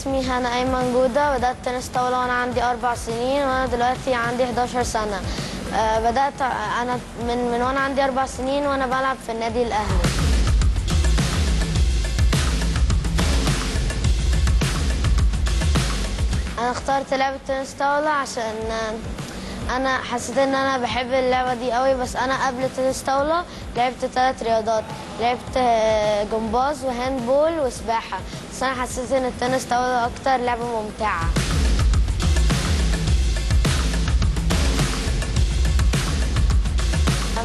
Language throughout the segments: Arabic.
اسمي هنا أيمن جودة بدأت تنس طاولة وأنا عندي أربع سنين وأنا دلوقتي عندي 11 سنة. آه، بدأت أنا من من وأنا عندي أربع سنين وأنا بلعب في النادي الأهلي. أنا اخترت لعبة تنس طاولة عشان آه، أنا حسيت إن أنا بحب اللعبة دي قوي بس أنا قبل تنس طاولة لعبت ثلاث رياضات. لعبت آه، جمباز وهاندبول وسباحة. أنا حسيت إن التنس طاولة أكتر لعبة ممتعة.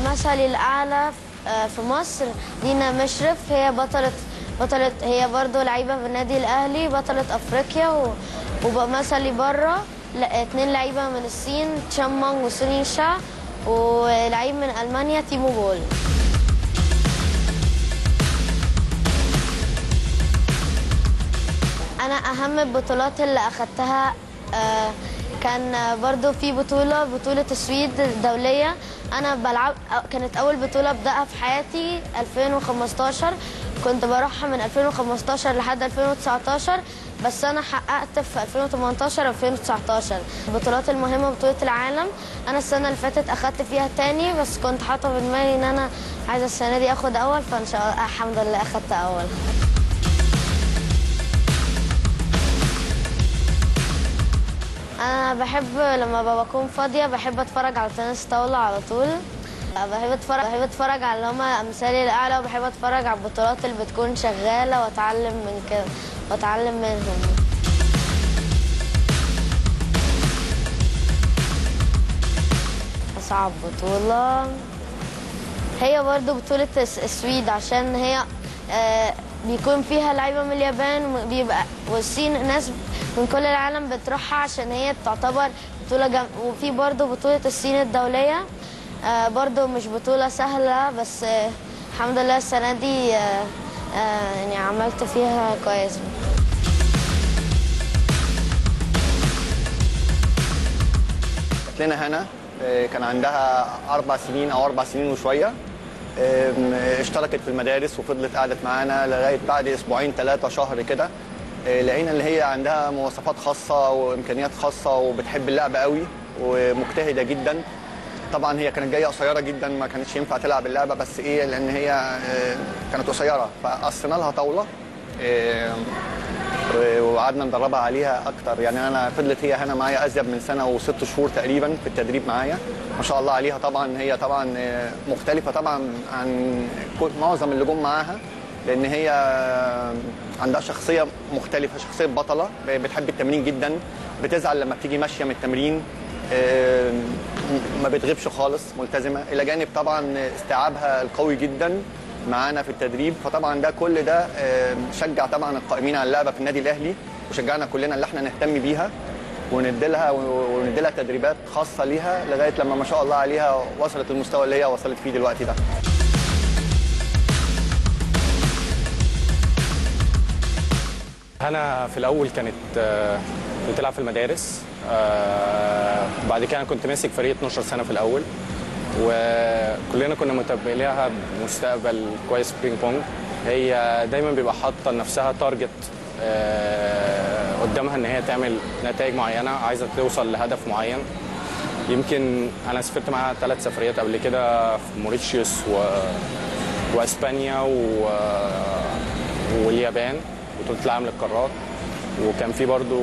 مثلي الأعلى في- في مصر دينا مشرف هي بطلة بطلة هي برضو لعيبة في النادي الأهلي بطلة أفريقيا و- ومثلي بره اتنين لعيبة من الصين تشامونج وسونين شا ولعيب من ألمانيا تيمو بول أنا أهم البطولات اللي أخدتها آه، كان برضو في بطولة بطولة السويد الدولية. أنا بلعب كانت أول بطولة أبدأها في حياتي 2015 كنت بروحها من 2015 لحد 2019 بس أنا حققت في 2018 2019 البطولات المهمة بطولة العالم. أنا السنة اللي فاتت أخدت فيها تاني بس كنت حاطة في دماغي إن أنا عايزة السنة دي آخد أول فإن شاء الله الحمد لله أخدت أول. أنا بحب لما بكون فاضية بحب أتفرج على تنس طاولة على طول. بحب اتفرج بحب أتفرج على اللي هم أمثالي الأعلى وبحب أتفرج على البطولات اللي بتكون شغالة وأتعلم من كده وأتعلم منهم. أصعب بطولة. هي برضو بطولة الس- السويد عشان هي آه، بيكون فيها لعيبة من اليابان وبيبقى والصين ناس من كل العالم بتروحها عشان هي تعتبر بطولة جم... وفي برضو بطولة الصين الدولية. آه، برضو مش بطولة سهلة بس الحمد لله السنة دي آه، آه، يعني عملت فيها كويس. جات لنا هنا كان عندها أربع سنين أو أربع سنين وشوية. اشتركت في المدارس وفضلت قعدت معانا لغاية بعد أسبوعين ثلاثة شهر كده. آه، لقينا ان هي عندها مواصفات خاصة وإمكانيات خاصة وبتحب اللعبه قوي ومجتهدة جدا. طبعا هي كانت جاية قصيرة جدا ما كانتش ينفع تلعب اللعبة بس إيه لأن هي آه، كانت قصيرة فقصينا لها طاولة. وقعدنا ندربها عليها أكتر. يعني أنا فضلت هي هنا معايا أزيد من سنة وست شهور تقريبا في التدريب معايا. ما شاء الله عليها طبعا. هي طبعا آه، مختلفة طبعا عن معظم اللي جم معاها لأن هي آه، عندها شخصية مختلفة شخصية بطلة. بتحب التمرين جدا. بتزعل لما بتيجي ماشية من التمرين آه، ما بتغيبش خالص ملتزمة. إلى جانب طبعا استيعابها القوي جدا. معانا في التدريب فطبعا ده كل ده آه، شجع طبعا القائمين على اللعبة في النادي الأهلي وشجعنا كلنا اللي إحنا نهتم بيها ونديلها ونديلها تدريبات خاصة ليها لغاية لما ما شاء الله عليها وصلت المستوى اللي هي وصلت فيه دلوقتي ده. هنا في الأول كانت آه، بتلعب في المدارس آه، بعد كده كنت ماسك فريق 12 سنة في الأول. وكلنا كنا متابعين لها بمستقبل كويس بينج بونج. هي دايما بيبقى حاطة لنفسها target آه، قدامها إن هي تعمل نتائج معينة عايزة توصل لهدف معين. يمكن أنا سافرت معاها ثلاث سفريات قبل كده في موريتشيوس و... وإسبانيا و... واليابان بطوله العالم للقارات وكان في برضو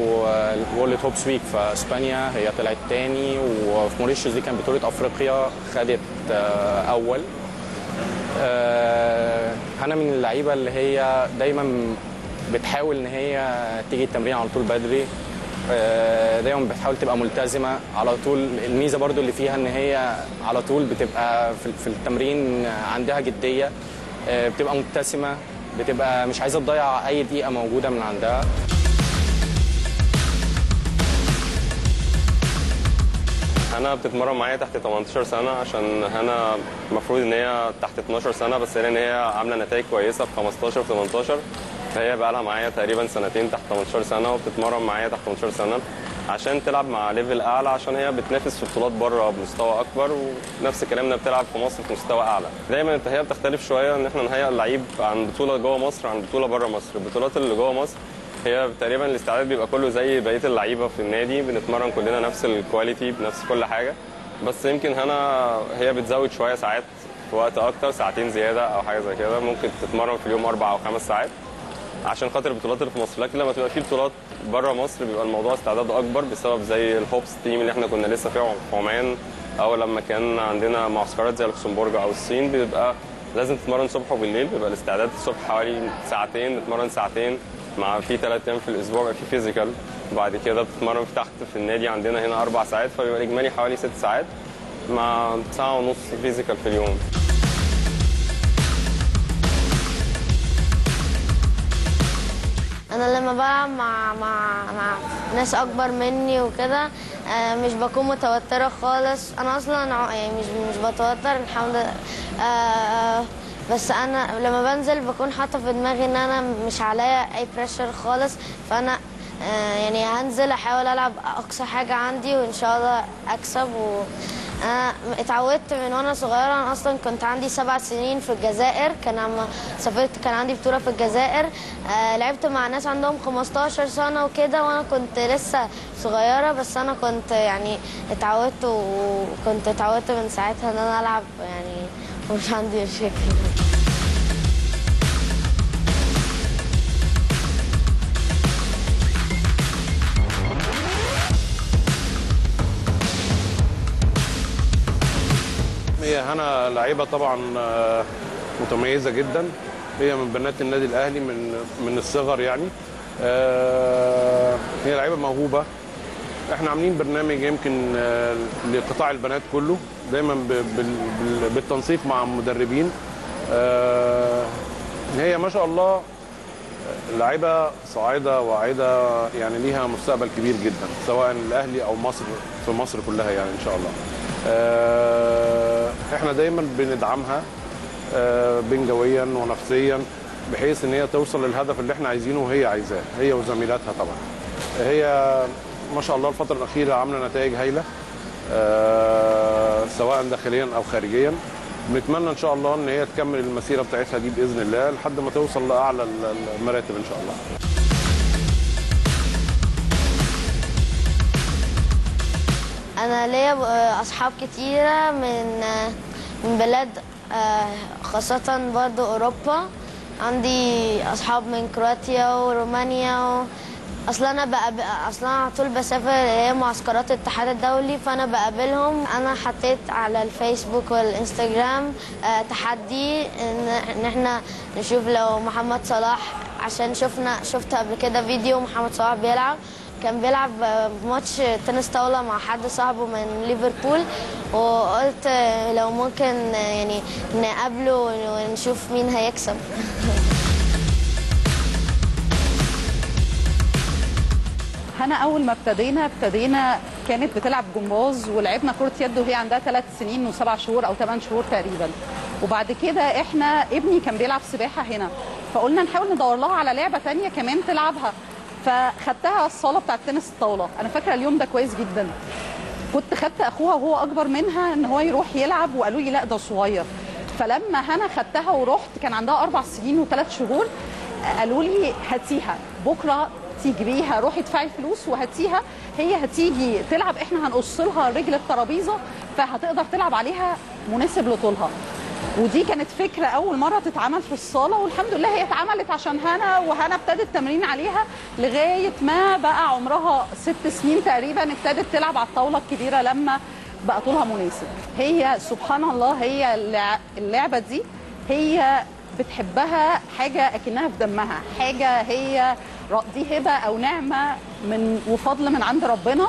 World Hopes Week في اسبانيا هي طلعت تاني وفي موريشيوس دي كانت بطولة أفريقيا خدت آه، أول. آه، هنا من اللعيبة اللي هي دايما بتحاول إن هي تيجي التمرين على طول بدري. آه، دايما بتحاول تبقى ملتزمة على طول. الميزة برضو اللي فيها إن هي على طول بتبقى في التمرين عندها جدية. آه، بتبقى مبتسمة بتبقى مش عايزة تضيع أي دقيقة موجودة من عندها. هنا بتتمرن معايا تحت 18 سنة عشان هنا المفروض إن هي تحت 12 سنة بس هي إن هي عاملة نتائج كويسة في 15 و 18 فهي بقى لها معايا تقريبا سنتين تحت 18 سنة وبتتمرن معايا تحت 18 سنة عشان تلعب مع level أعلى عشان هي بتنافس في بطولات بره بمستوى أكبر ونفس كلامنا بتلعب في مصر في مستوى أعلى. دايما انت هي بتختلف شوية إن إحنا نهيئ اللعيب عن بطولة جوه مصر عن بطولة بره مصر. البطولات اللي جوه مصر هي تقريبا الاستعداد بيبقى كله زي بقية اللعيبة في النادي بنتمرن كلنا نفس ال quality بنفس كل حاجة. بس يمكن هنا هي بتزود شوية ساعات في وقت أكتر ساعتين زيادة أو حاجة زي كده. ممكن تتمرن في اليوم أربع أو خمس ساعات. عشان خاطر البطولات اللي في مصر لكن لما تبقى في بطولات بره مصر بيبقى الموضوع استعداد أكبر بسبب زي ال Hopes team اللي إحنا كنا لسه فيه في عمان أو لما كان عندنا معسكرات زي لوكسمبورج أو الصين بيبقى لازم تتمرن صبح وبالليل. بيبقى الاستعداد الصبح حوالي ساعتين نتمرن ساعتين. مع في ثلاث أيام في الأسبوع بيبقى في physical وبعد كده بتتمرن في تحت في النادي عندنا هنا أربع ساعات فبيبقى الإجمالي حوالي ست ساعات مع ساعة ونص physical في اليوم. أنا لما بلعب مع مع مع ناس أكبر مني وكده آه، مش بكون متوترة خالص. أنا أصلا يعني مش مش بتوتر الحمد لله. آه، بس أنا لما بنزل بكون حاطة في دماغي إن أنا مش عليا أي بريشر خالص فأنا آه، يعني هنزل أحاول ألعب أقصى حاجة عندي وإن شاء الله أكسب و أنا اتعودت من وأنا صغيرة أنا أصلا كنت عندي سبع سنين في الجزائر كان لما سافرت كان عندي بطولة في الجزائر آه لعبت مع ناس عندهم 15 سنة وكده وأنا كنت لسه صغيرة بس أنا كنت يعني اتعودت وكنت اتعودت من ساعتها إن أنا ألعب يعني ومش عندي مشاكل هي هنا لعيبة طبعا آه، متميزة جدا. هي من بنات النادي الأهلي من من الصغر يعني. آه، هي لعيبة موهوبة. إحنا عاملين برنامج يمكن آه، لقطاع البنات كله دايما بالتنسيق مع مدربين. آه، هي ما شاء الله لعيبة صاعدة واعدة يعني ليها مستقبل كبير جدا سواء الأهلي أو مصر في مصر كلها يعني إن شاء الله. آه، إحنا دايما بندعمها آه، بنجويا ونفسيا بحيث إن هي توصل للهدف اللي إحنا عايزينه وهي عايزاه هي وزميلاتها طبعا. هي ما شاء الله الفترة الأخيرة عاملة نتائج هايلة آه، سواء داخليا أو خارجيا. بنتمنى إن شاء الله إن هي تكمل المسيرة بتاعتها دي بإذن الله لحد ما توصل لأعلى المراتب إن شاء الله. أنا ليا ب- أصحاب كتيرة من من بلاد آه، خاصة برضو أوروبا. عندي أصحاب من كرواتيا ورومانيا و... أصلا أنا بقى أصلا على طول بسافر هي معسكرات الاتحاد الدولي فأنا بقابلهم. أنا حطيت على الفيسبوك والإنستجرام آه، تحدي إن إن إحنا نشوف لو محمد صلاح عشان شفنا شفت قبل كده فيديو محمد صلاح بيلعب. كان بيلعب ماتش تنس طاولة مع حد صاحبه من ليفربول. وقلت لو ممكن يعني نقابله ونشوف مين هيكسب. هنا أول ما ابتدينا ابتدينا كانت بتلعب جمباز ولعبنا كرة يد وهي عندها ثلاث سنين وسبع شهور أو ثمان شهور تقريبا. وبعد كده إحنا ابني كان بيلعب سباحة هنا. فقلنا نحاول ندور لها على لعبة تانية كمان تلعبها. فخدتها الصالة بتاعت تنس الطاولة. أنا فاكرة اليوم ده كويس جدا. كنت خدت أخوها وهو أكبر منها إن هو يروح يلعب وقالوا لي لا ده صغير. فلما أنا خدتها ورحت كان عندها أربع سنين وثلاث شهور قالوا لي هاتيها. بكرة تيجي بيها روحي ادفعي فلوس وهاتيها. هي هتيجي تلعب إحنا هنقص لها رجل الترابيزة فهتقدر تلعب عليها مناسب لطولها. ودي كانت فكرة أول مرة تتعمل في الصالة والحمد لله هي اتعملت عشان هنا وهنا ابتدت تمرين عليها لغاية ما بقى عمرها ست سنين تقريبا ابتدت تلعب على الطاولة الكبيرة لما بقى طولها مناسب. هي سبحان الله هي اللع- اللعبة دي هي بتحبها حاجة أكنها في دمها حاجة هي دي هبة أو نعمة من وفضل من عند ربنا.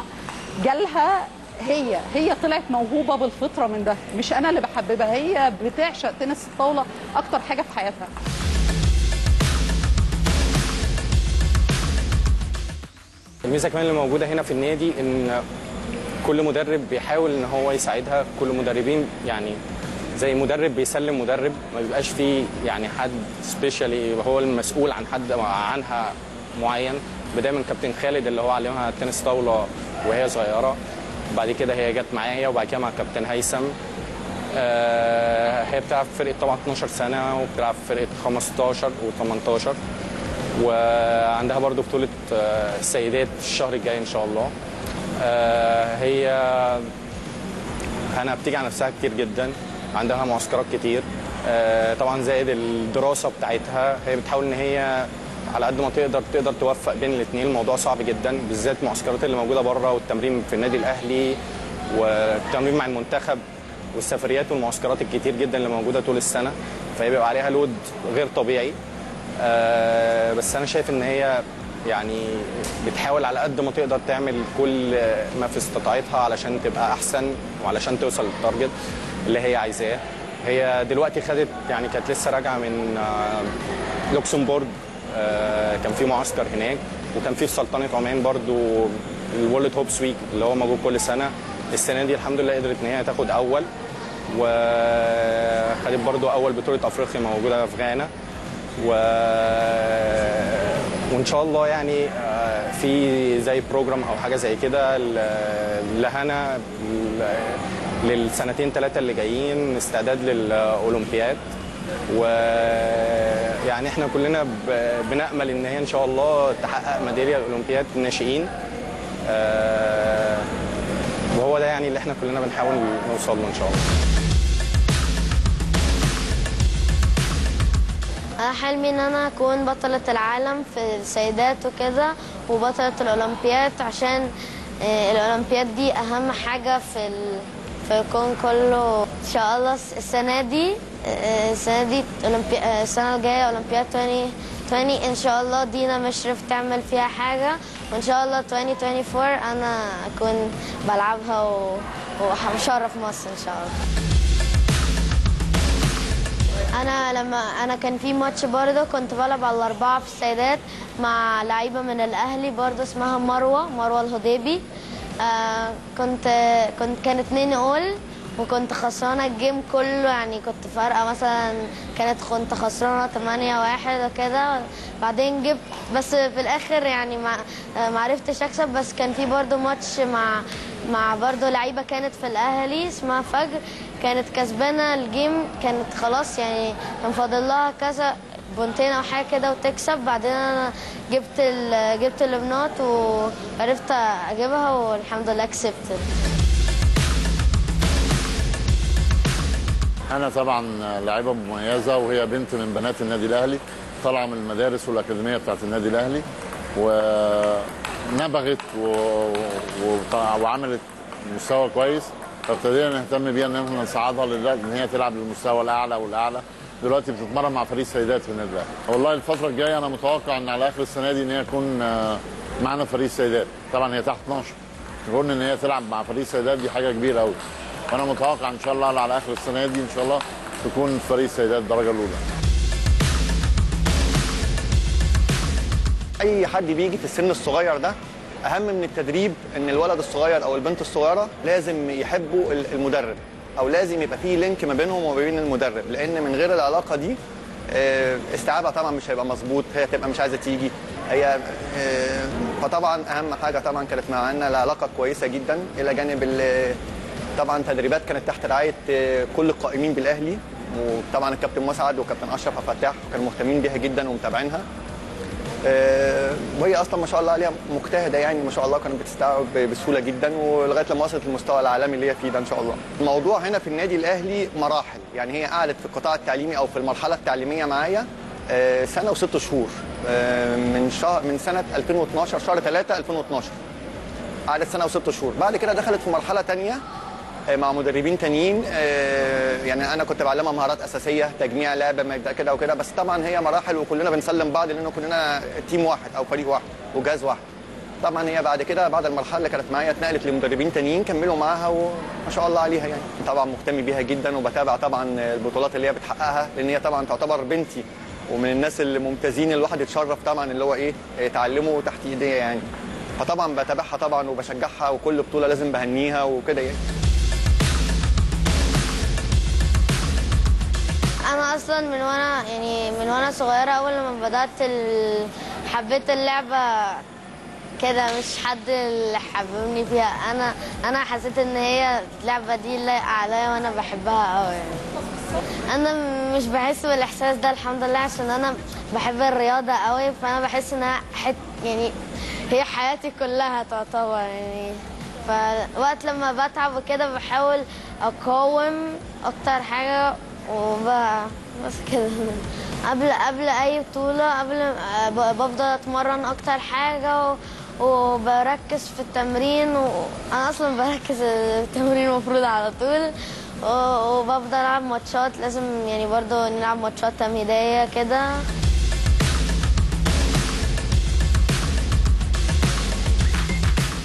جالها هي هي طلعت موهوبة بالفطرة من ده. مش أنا اللي بحببها هي بتعشق تنس الطاولة أكتر حاجة في حياتها. الميزة كمان اللي موجودة هنا في النادي إن كل مدرب بيحاول إن هو يساعدها. كل مدربين يعني زي مدرب بيسلم مدرب ما بيبقاش فيه يعني حد سبيشالي هو المسؤول عن حد عنها معين بداية من كابتن خالد اللي هو علمها تنس طاولة وهي صغيرة. بعد كده هي جت معايا وبعد كده مع كابتن هيثم. آه، هي بتلعب في فرقه طبعا 12 سنة وبتلعب في فرقه 15 و18 وعندها برضو بطولة آه، السيدات الشهر الجاي إن شاء الله. آه، هي هنا بتيجي على نفسها كتير جدا. عندها معسكرات كتير. آه، طبعا زائد الدراسة بتاعتها. هي بتحاول إن هي على قد ما تقدر تقدر توفق بين الاثنين الموضوع صعب جدا بالذات المعسكرات اللي موجودة بره والتمرين في النادي الأهلي والتمرين مع المنتخب والسفريات والمعسكرات الكتير جدا اللي موجودة طول السنة فهي بيبقى عليها لود غير طبيعي. آه، بس أنا شايف إن هي يعني بتحاول على قد ما تقدر تعمل كل ما في استطاعتها علشان تبقى أحسن وعلشان توصل للتارجت اللي هي عايزاه. هي دلوقتي خدت يعني كانت لسه راجعة من آه، لوكسمبورغ. كان في معسكر هناك وكان في في سلطنة عمان برضو ال World Hopes Week اللي هو موجود كل سنة. السنة دي الحمد لله قدرت إن هي تاخد أول وخدت برضو أول بطولة أفريقيا موجودة في غانا. و... وإن شاء الله يعني آه، في زي program أو حاجة زي كده لهنا للسنتين ثلاثة اللي جايين استعداد للأولمبياد. ويعني إحنا كلنا بنأمل إن هي إن شاء الله تحقق ميدالية الأولمبياد الناشئين آه، وهو ده يعني اللي إحنا كلنا بنحاول نوصل له إن شاء الله حلمي إن أنا أكون بطلة العالم في السيدات وكده وبطلة الأولمبياد عشان آه، الأولمبياد دي أهم حاجة في. في الكون كله إن شاء الله السنة دي السنة دي أولمبي... آه، السنة الجاية أولمبياد 2020 إن شاء الله دينا مشرف تعمل فيها حاجة وإن شاء الله 2024 أنا أكون بلعبها و... وهشرف مصر إن شاء الله. أنا لما أنا كان في ماتش برضه كنت بلعب على الأربعة في السيدات مع لعيبة من الأهلي برضه اسمها مروة مروة الهضيبي آه كنت كنت كانت 2 أول وكنت خسرانة ال game كله يعني كنت فارقة مثلا كانت كنت خسرانة 8 واحد وكده. بعدين جبت بس في الآخر يعني ما ما عرفتش أكسب. بس كان في برضه ماتش مع مع برضه لعيبة كانت في الأهلي اسمها فجر. كانت كسبانة ال game كانت خلاص يعني كان فاضل لها كذا بونتين أو حاجة كده وتكسب. بعدين أنا جبت جبت البنات وعرفت أجيبها والحمد لله كسبت. أنا طبعا لاعيبه مميزة وهي بنت من بنات النادي الأهلي طالعة من المدارس والأكاديمية بتاعت النادي الأهلي ونبغت و... و... وعملت مستوى كويس فابتدينا نهتم بيها إن إحنا نصعدها إن هي تلعب للمستوى الأعلى والأعلى. دلوقتي بتتمرن مع فريق سيدات في النادي الاهلي والله الفترة الجاية أنا متوقع إن على آخر السنة دي إن هي تكون آه، معانا فريق سيدات. طبعا هي تحت 12 كون إن هي تلعب مع فريق سيدات دي حاجة كبيرة قوي وأنا متوقع ان شاء الله على اخر السنة دي ان شاء الله تكون فريق سيدات الدرجه الاولى. اي حد بيجي في السن الصغير ده اهم من التدريب ان الولد الصغير أو البنت الصغيره لازم يحبوا ال- المدرب أو لازم يبقى في لينك ما بينهم وما بين المدرب لأن من غير العلاقه دي آه، استيعابها طبعا مش هيبقى مظبوط هي تبقى مش عايزه تيجي هي آه، فطبعا اهم حاجة طبعا كانت معانا العلاقه كويسه جدا إلى جانب طبعا تدريبات كانت تحت رعاية آه، كل القائمين بالأهلي. وطبعا الكابتن مسعد والكابتن أشرف الفتاح كانوا مهتمين بيها جدا ومتابعينها. آه، وهي أصلا ما شاء الله عليها مجتهدة يعني ما شاء الله كانت بتستوعب بسهولة جدا ولغاية لما وصلت للمستوى العالمي اللي هي فيه ده إن شاء الله. الموضوع هنا في النادي الأهلي مراحل. يعني هي قعدت في القطاع التعليمي أو في المرحلة التعليمية معايا آه، سنة وست شهور. من شهر من سنة 2012 شهر 3 2012 قعدت سنة وست شهور. بعد كده دخلت في مرحلة تانية آه، مع مدربين تانيين آه، يعني أنا كنت بعلمها مهارات أساسية تجميع لعبه ما يبدأ كده وكده بس طبعا هي مراحل وكلنا بنسلم بعض لأن كلنا تيم واحد أو فريق واحد وجهاز واحد. طبعا هي بعد كده بعد المرحلة اللي كانت معايا اتنقلت لمدربين تانيين كملوا معاها وما شاء الله عليها يعني. طبعا مهتم بيها جدا وبتابع طبعا البطولات اللي هي بتحققها لأن هي طبعا تعتبر بنتي ومن الناس الممتازين الواحد يتشرف طبعا اللي هو إيه يتعلموا تحت ايديا يعني. فطبعا بتابعها طبعا وبشجعها وكل بطولة لازم بهنيها وكده يعني. أنا أصلا من وأنا يعني من وأنا صغيرة أول لما بدأت. حبيت اللعبة كده مش حد اللي حببني فيها أنا أنا حسيت إن هي اللعبة دي لايقة عليا وأنا بحبها قوي يعني أنا مش بحس بالإحساس ده الحمد لله عشان أنا بحب الرياضة قوي فأنا بحس إنها حت يعني هي حياتي كلها تعتبر يعني فوقت لما بتعب وكده بحاول أقاوم أكتر حاجة وب بس كده. قبل قبل أي بطولة قبل بفضل أتمرن أكتر حاجة و... وبركز في التمرين وأنا أصلا بركز التمرين المفروض على طول. وبفضل ألعب ماتشات لازم يعني برضو نلعب ماتشات تمهيدية كده.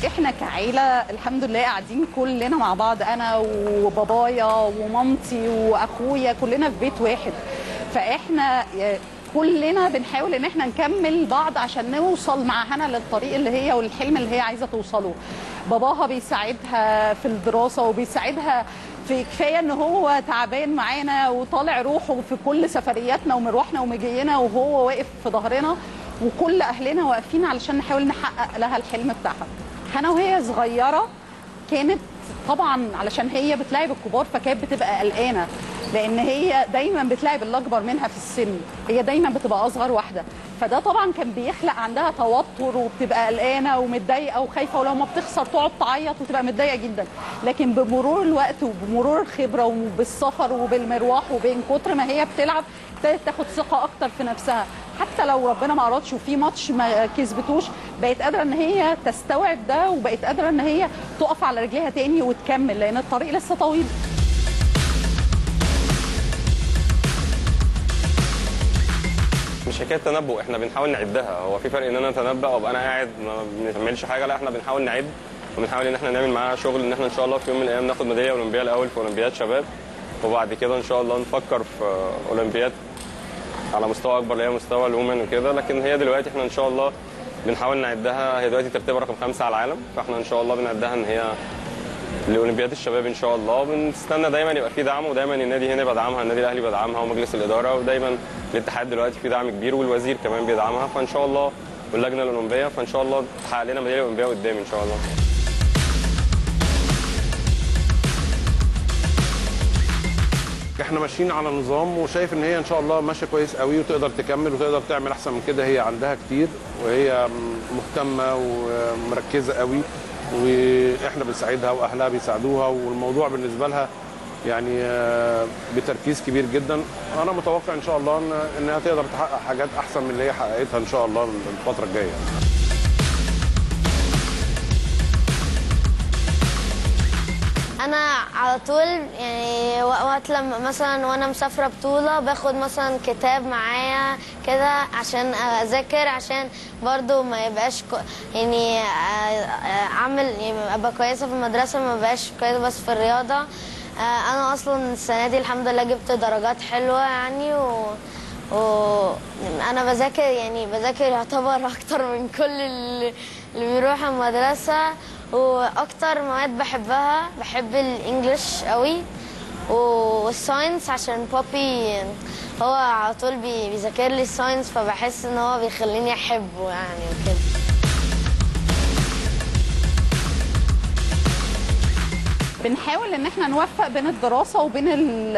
إحنا كعيلة الحمد لله قاعدين كلنا مع بعض أنا وبابايا ومامتي وأخويا كلنا في بيت واحد. فإحنا كلنا بنحاول إن إحنا نكمل بعض عشان نوصل مع هنا للطريق اللي هي والحلم اللي هي عايزة توصله. باباها بيساعدها في الدراسة وبيساعدها في كفاية إن هو تعبان معانا وطالع روحه في كل سفرياتنا ومروحنا ومجينا وهو واقف في ظهرنا وكل أهلنا واقفين علشان نحاول نحقق لها الحلم بتاعها. هنا وهي صغيرة كانت طبعا علشان هي بتلاعب الكبار فكانت بتبقى قلقانة لأن هي دايما بتلاعب اللي اكبر منها في السن. هي دايما بتبقى أصغر واحدة. فده طبعا كان بيخلق عندها توتر وبتبقى قلقانة ومتضايقة وخايفة ولو ما بتخسر تقعد تعيط وتبقى متضايقة جدا. لكن بمرور الوقت وبمرور الخبره وبالسفر وبالمروح وبين كتر ما هي بتلعب ابتدت تاخد ثقة أكتر في نفسها. حتى لو ربنا ما ارادش وفي ماتش ما كسبتوش بقت قادرة إن هي تستوعب ده وبقت قادرة إن هي تقف على رجليها تاني وتكمل لأن الطريق لسه طويل. مش حكاية تنبؤ إحنا بنحاول نعدها. هو في فرق إن أنا أتنبأ وأبقى أنا قاعد ما بنعملش حاجة لا إحنا بنحاول نعد وبنحاول إن إحنا نعمل معاها شغل إن إحنا إن شاء الله في يوم من الأيام ناخد ميدالية أولمبية الأول في أولمبياد شباب وبعد كده إن شاء الله نفكر في أولمبياد على مستوى أكبر اللي هي مستوى الومن وكده لكن هي دلوقتي إحنا إن شاء الله بنحاول نعدها. هي دلوقتي ترتيبها رقم خمسة على العالم فإحنا إن شاء الله بنعدها إن هي لأولمبياد الشباب إن شاء الله. بنستنى دايما يبقى في دعم ودايما النادي هنا بيدعمها النادي الأهلي بيدعمها ومجلس الإدارة ودايما الاتحاد دلوقتي في دعم كبير والوزير كمان بيدعمها. فإن شاء الله واللجنه الأولمبية فإن شاء الله تحقق لنا ميدالية أولمبية قدام إن شاء الله. إحنا ماشيين على نظام وشايف إن هي إن شاء الله ماشية كويس قوي وتقدر تكمل وتقدر تعمل أحسن من كده. هي عندها كتير وهي مهتمة ومركزة قوي وإحنا بنساعدها وأهلها بيساعدوها والموضوع بالنسبة لها يعني آه، بتركيز كبير جدا. أنا متوقع إن شاء الله إنها تقدر تحقق حاجات أحسن من اللي هي حققتها إن شاء الله الفترة الجاية. أنا على طول يعني وقت لما مثلا وأنا مسافرة بطولة باخد مثلا كتاب معايا كده عشان أذاكر عشان برضو ما يبقاش يعني أعمل يعني أبقى كويسة في المدرسة ما بقاش كويسة بس في الرياضة. أنا أصلا السنة دي الحمد لله جبت درجات حلوة يعني و وأنا بذاكر يعني بذاكر يعتبر أكتر من كل اللي بيروح المدرسة. وأكتر مواد بحبها بحب ال English قوي وال science عشان بابي هو على طول بي- بيذاكر لي ال science فبحس إن هو بيخليني أحبه يعني وكده. بنحاول إن إحنا نوفق بين الدراسة وبين ال-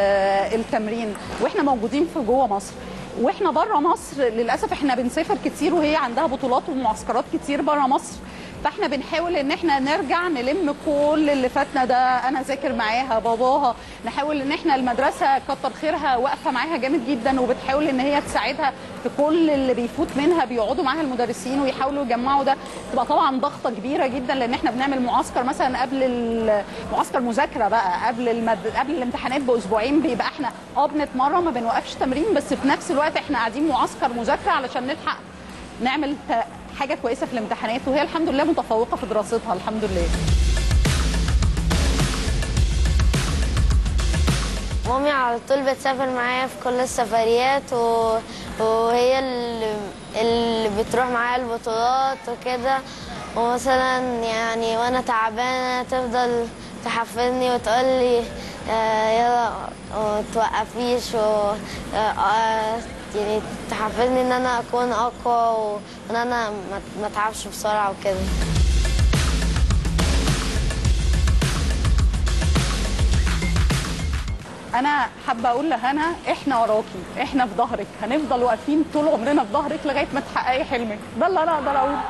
التمرين وإحنا موجودين في جوه مصر. وإحنا بره مصر للأسف إحنا بنسافر كتير وهي عندها بطولات ومعسكرات كتير بره مصر. فاحنا بنحاول ان إحنا نرجع نلم كل اللي فاتنا ده. أنا ذاكر معاها باباها. نحاول ان إحنا المدرسة كتر خيرها واقفة معاها جامد جدا وبتحاول ان هي تساعدها في كل اللي بيفوت منها بيقعدوا معاها المدرسين ويحاولوا يجمعوا ده. تبقى طبعا ضغطة كبيرة جدا لأن إحنا بنعمل معسكر مثلا قبل معسكر مذاكرة بقى قبل المد... قبل الامتحانات بأسبوعين بيبقى إحنا آه بنتمرن ما بنوقفش تمرين بس في نفس الوقت إحنا قاعدين معسكر مذاكرة علشان نلحق نعمل حاجة كويسة في الامتحانات وهي الحمد لله متفوقة في دراستها الحمد لله. مامي على طول بتسافر معايا في كل السفريات و... وهي اللي, اللي بتروح معايا البطولات وكده. ومثلا يعني وأنا تعبانة تفضل تحفزني وتقول لي آه يلا ما توقفيش و آه يعني تحفزني إن أنا أكون أقوى وإن أنا ما أتعبش بسرعة وكده. أنا حابة أقول لهنا إحنا وراكي إحنا في ظهرك. هنفضل واقفين طول عمرنا في ظهرك لغاية ما تحققي حلمك. ده اللي أنا أقدر أقوله.